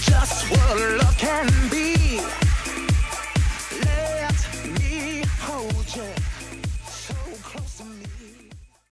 Just what love can be.